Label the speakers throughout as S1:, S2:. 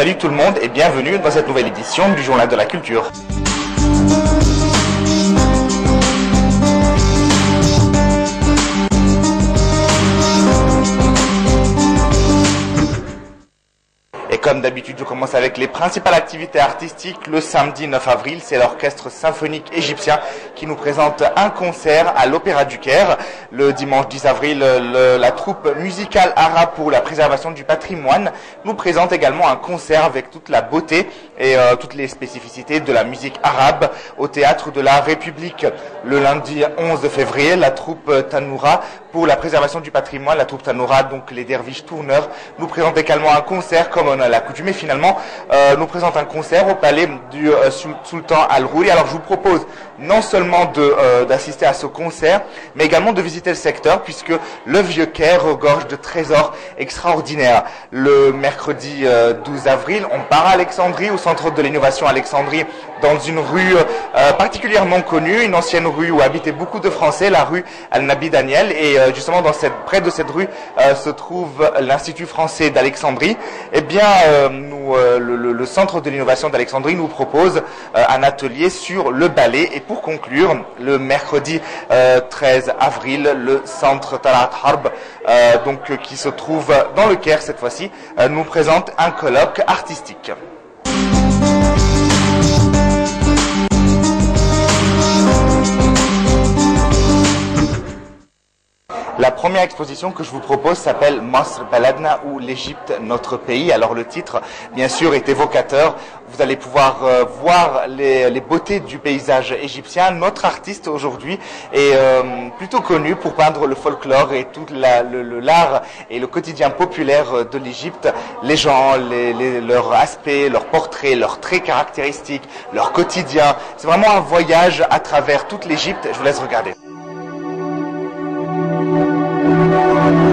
S1: salut tout le monde et bienvenue dans cette nouvelle édition du Journal de la Culture. Comme d'habitude, je commence avec les principales activités artistiques. Le samedi 9 avril, c'est l'orchestre symphonique égyptien qui nous présente un concert à l'Opéra du Caire. Le dimanche 10 avril, la troupe musicale arabe pour la préservation du patrimoine nous présente également un concert avec toute la beauté et euh, toutes les spécificités de la musique arabe au théâtre de la République. Le lundi 11 février, la troupe Tanoura pour la préservation du patrimoine, la troupe Tanoura, donc les derviches tourneurs, nous présente également un concert comme on a l'accoutumé finalement, euh, nous présente un concert au palais du euh, Sul- Sultan Al-Rouri. Alors je vous propose non seulement euh, d'assister à ce concert, mais également de visiter le secteur puisque le vieux Caire regorge de trésors extraordinaires. Le mercredi euh, 12 avril, on part à Alexandrie, au centre de l'innovation Alexandrie, dans une rue particulièrement connue, une ancienne rue où habitaient beaucoup de Français, la rue Al-Nabi Daniel. Et justement, dans cette, près de cette rue euh, se trouve l'Institut français d'Alexandrie. Eh bien, euh, euh, le, centre de l'innovation d'Alexandrie nous propose euh, un atelier sur le ballet. Et pour conclure, le mercredi euh, 13 avril, le centre Talat Harb, euh, donc euh, qui se trouve dans le Caire cette fois-ci, euh, nous présente un colloque artistique. La première exposition que je vous propose s'appelle Masr Baladna ou l'Égypte, notre pays. Alors le titre, bien sûr, est évocateur. Vous allez pouvoir euh, voir les, les beautés du paysage égyptien. Notre artiste aujourd'hui est euh, plutôt connu pour peindre le folklore et tout la- le- le- l'art et le quotidien populaire de l'Égypte. Les gens, les, les- leur aspect, leurs portraits, leurs traits caractéristiques, leur quotidien. C'est vraiment un voyage à travers toute l'Égypte. Je vous laisse regarder.
S2: Música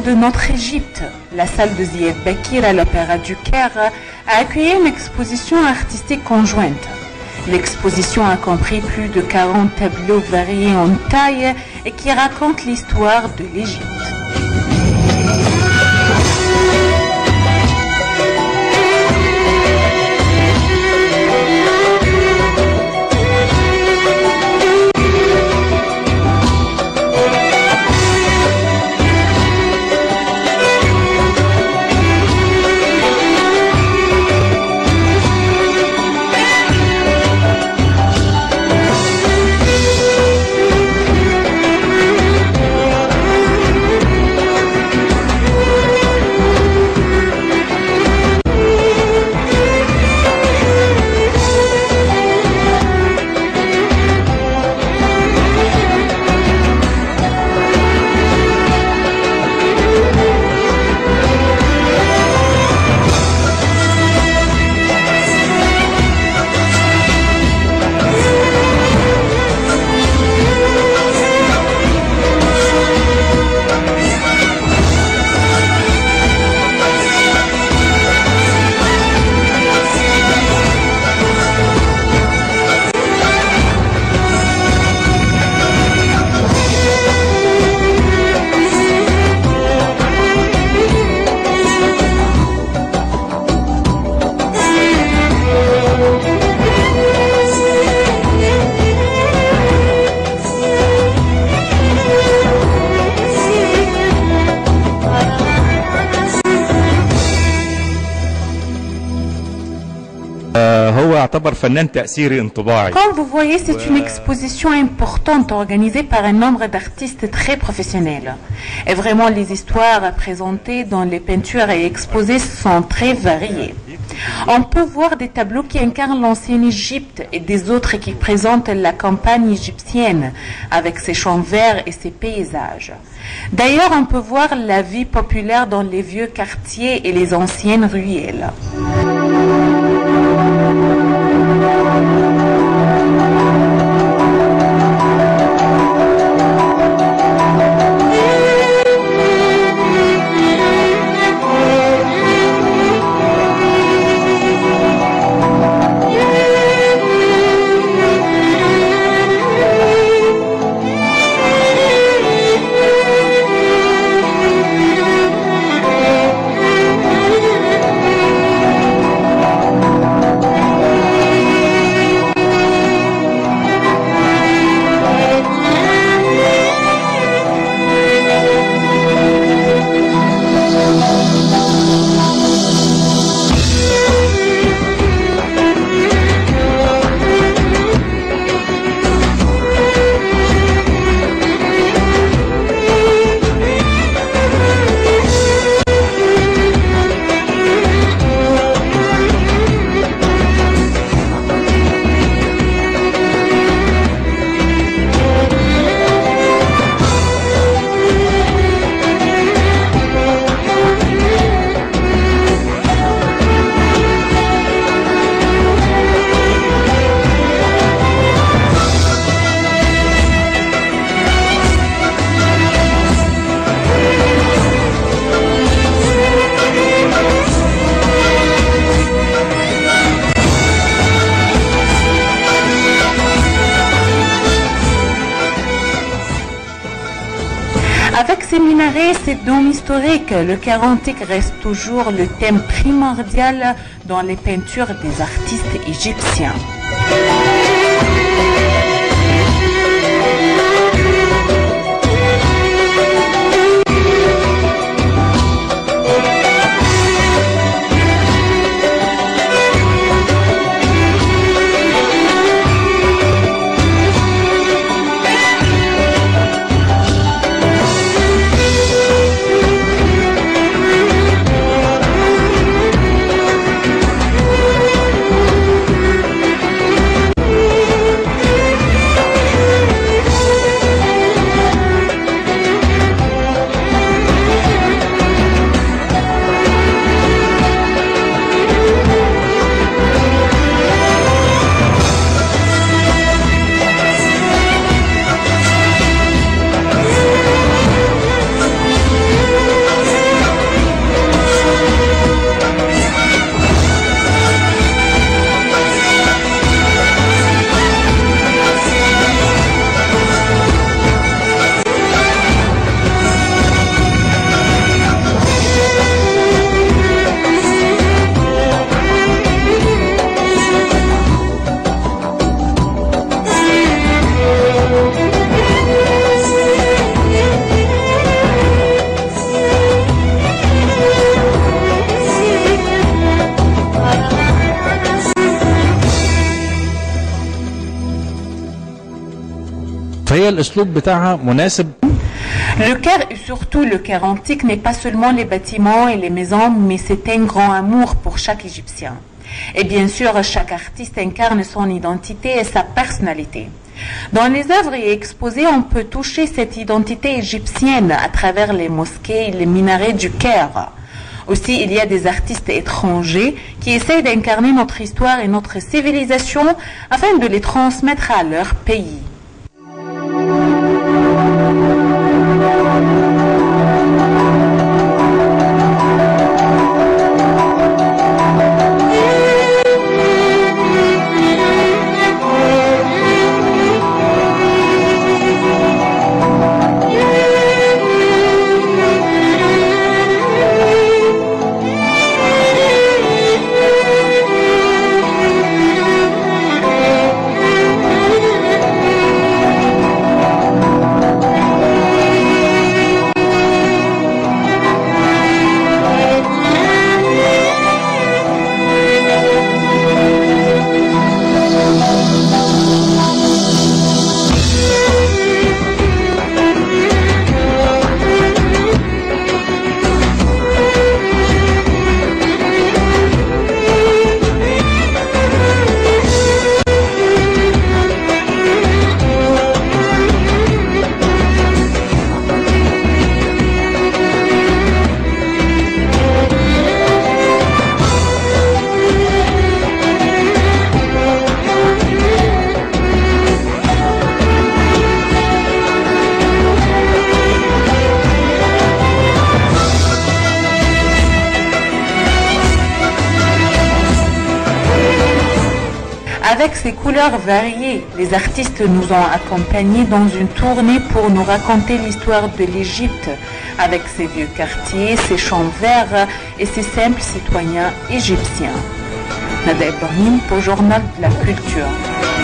S2: de Notre Égypte, la salle de Zied Bakir à l'Opéra du Caire a accueilli une exposition artistique conjointe. L'exposition a compris plus de 40 tableaux variés en taille et qui racontent l'histoire de l'Égypte. Comme vous voyez, c'est une exposition importante organisée par un nombre d'artistes très professionnels. Et vraiment, les histoires présentées dans les peintures et exposées sont très variées. On peut voir des tableaux qui incarnent l'ancienne Égypte et des autres qui présentent la campagne égyptienne avec ses champs verts et ses paysages. D'ailleurs, on peut voir la vie populaire dans les vieux quartiers et les anciennes ruelles. Minarets, ces dômes historiques, le chœur antique reste toujours le thème primordial dans les peintures des artistes égyptiens.
S3: الاسلوب بتاعها مناسب
S2: Le Caire et surtout le Caire antique n'est pas seulement les bâtiments et les maisons, mais c'est un grand amour pour chaque Égyptien. Et bien sûr, chaque artiste incarne son identité et sa personnalité. Dans les œuvres et exposées, on peut toucher cette identité égyptienne à travers les mosquées et les minarets du Caire. Aussi, il y a des artistes étrangers qui essayent d'incarner notre histoire et notre civilisation afin de les transmettre à leur pays. Variées, les artistes nous ont accompagnés dans une tournée pour nous raconter l'histoire de l'Égypte, avec ses vieux quartiers, ses champs verts et ses simples citoyens égyptiens. Nada Ibrahim pour Journal de la Culture.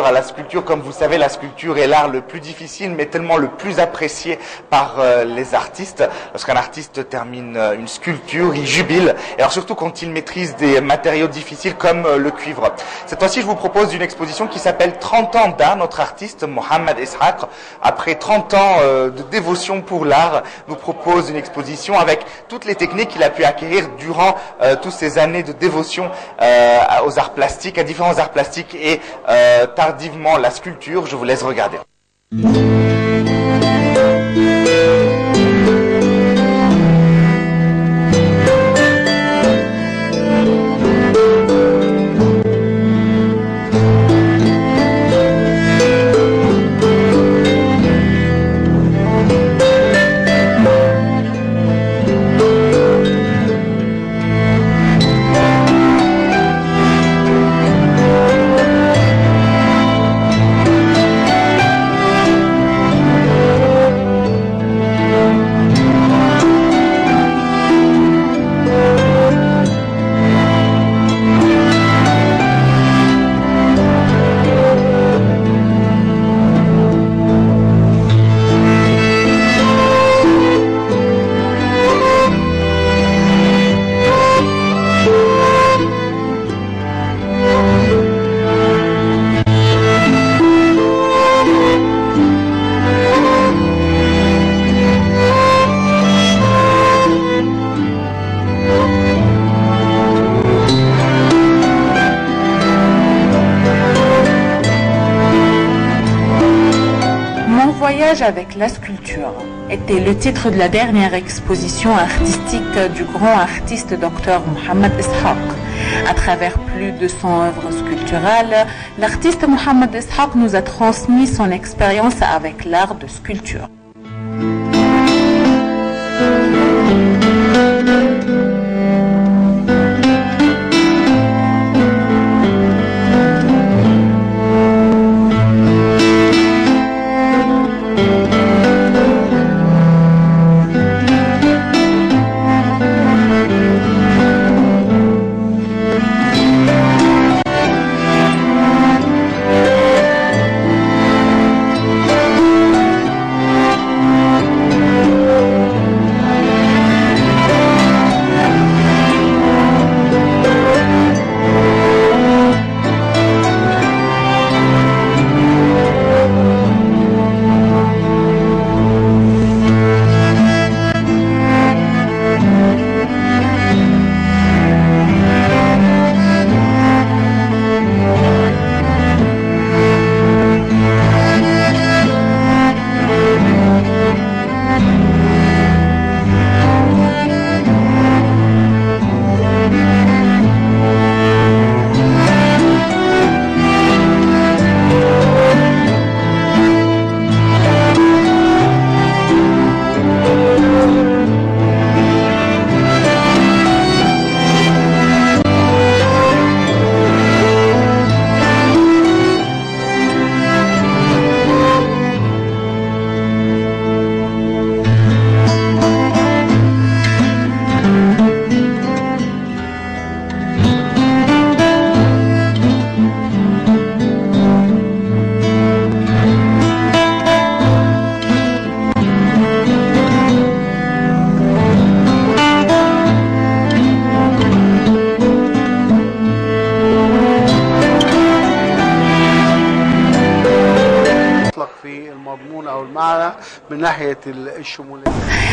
S1: À la sculpture. Comme vous savez, la sculpture est l'art le plus difficile, mais tellement le plus apprécié par euh, les artistes. Lorsqu'un artiste termine euh, une sculpture, il jubile. Et alors surtout quand il maîtrise des matériaux difficiles comme euh, le cuivre. Cette fois-ci, je vous propose une exposition qui s'appelle 30 ans d'art. Notre artiste, Mohamed Ishaq, après 30 ans de dévotion pour l'art, nous propose une exposition avec toutes les techniques qu'il a pu acquérir durant toutes ces années de dévotion aux arts plastiques, à différents arts plastiques et tardivement la sculpture. Je vous laisse regarder.
S2: Était le titre de la dernière exposition artistique du grand artiste Dr Mohamed Ishaq. À travers plus de 100 œuvres sculpturales, l'artiste Mohamed Ishaq nous a transmis son expérience avec l'art de sculpture.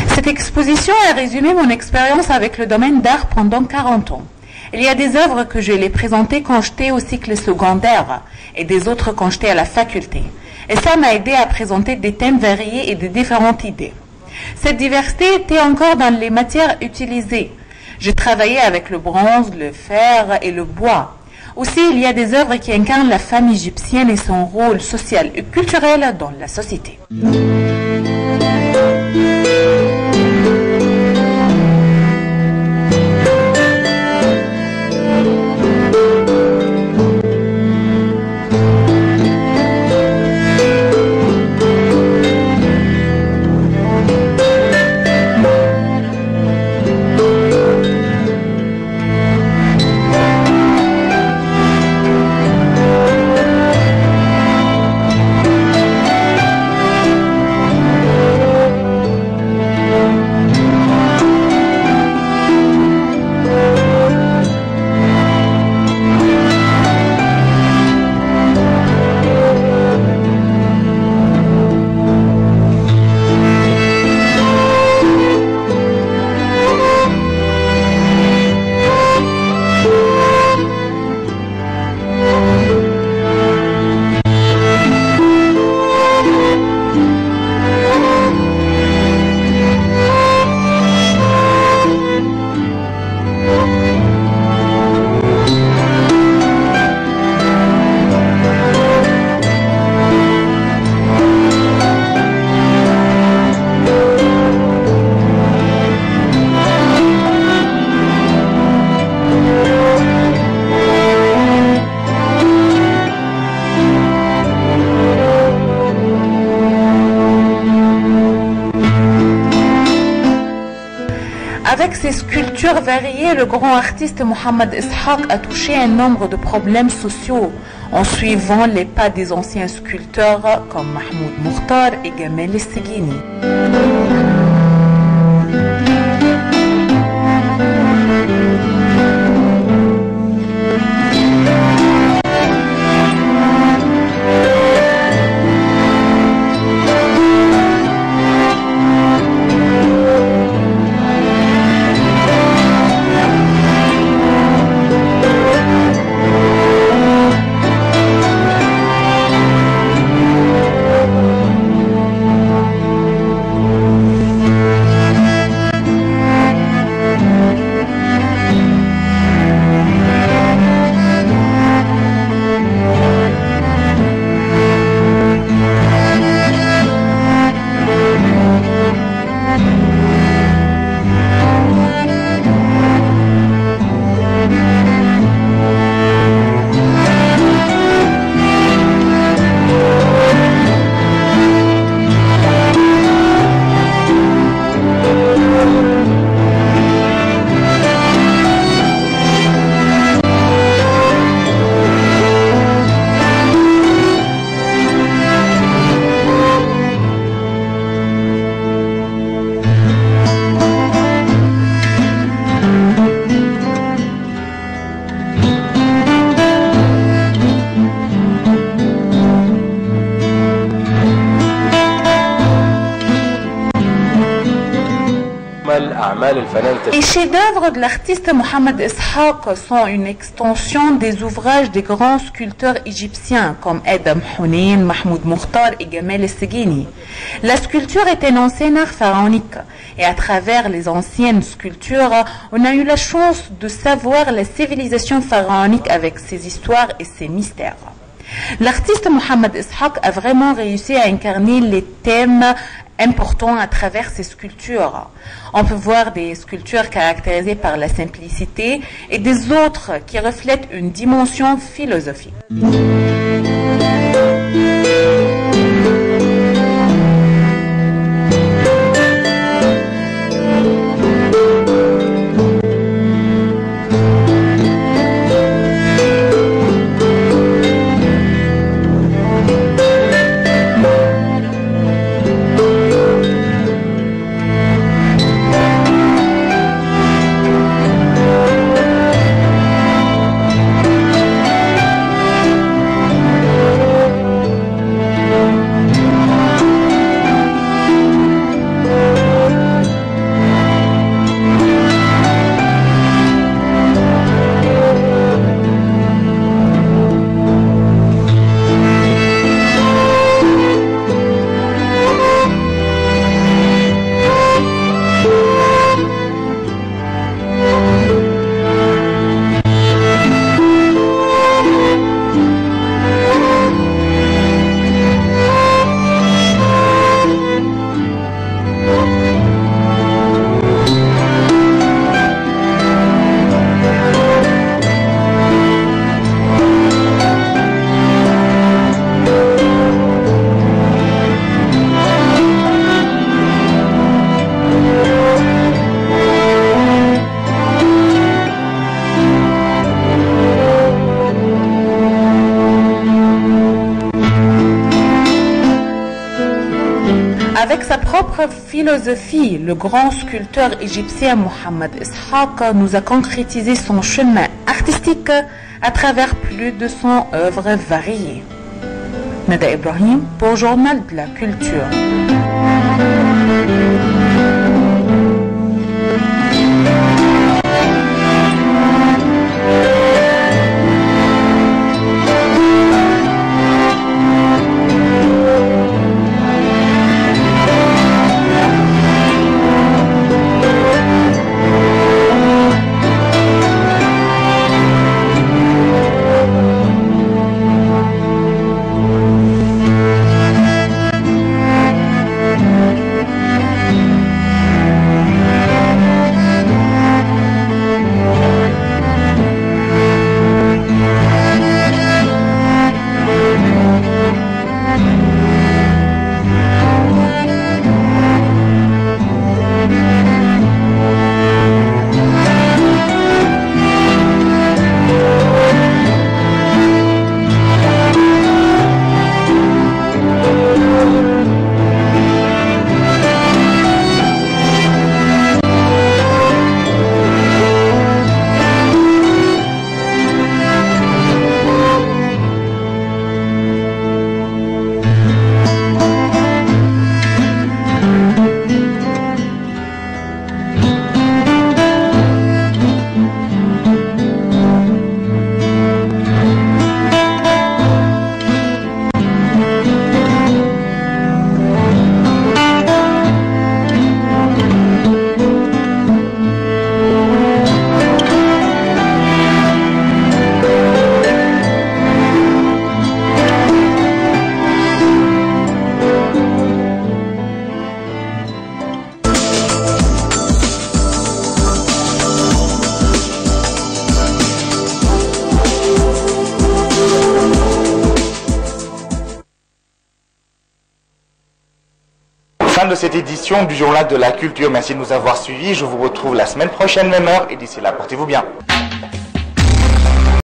S2: Cette exposition a résumé mon expérience avec le domaine d'art pendant 40 ans. Il y a des œuvres que je les présentées quand j'étais au cycle secondaire et des autres quand j'étais à la faculté. Et ça m'a aidé à présenter des thèmes variés et de différentes idées. Cette diversité était encore dans les matières utilisées. J'ai travaillé avec le bronze, le fer et le bois. Aussi, il y a des œuvres qui incarnent la femme égyptienne et son rôle social et culturel dans la société. Avec ses sculptures variées, le grand artiste Mohamed Ishaq a touché un nombre de problèmes sociaux en suivant les pas des anciens sculpteurs comme Mahmoud Mukhtar et Gamel Estegini. Les chefs-d'œuvre de l'artiste Mohamed Ishaq sont une extension des ouvrages des grands sculpteurs égyptiens comme Edam Hunin, Mahmoud Mukhtar et Gamel Seguini. La sculpture est un ancien art pharaonique et à travers les anciennes sculptures, on a eu la chance de savoir la civilisation pharaonique avec ses histoires et ses mystères. L'artiste Mohamed Ishaq a vraiment réussi à incarner les thèmes importants à travers ses sculptures. On peut voir des sculptures caractérisées par la simplicité et des autres qui reflètent une dimension philosophique. Notre philosophie, le grand sculpteur égyptien Mohamed Ishaq nous a concrétisé son chemin artistique à travers plus de 100 œuvres variées. Nada Ibrahim pour Journal de la Culture.
S1: Du Journal de la Culture. Merci de nous avoir suivis. Je vous retrouve la semaine prochaine, même heure. Et d'ici là, portez-vous bien.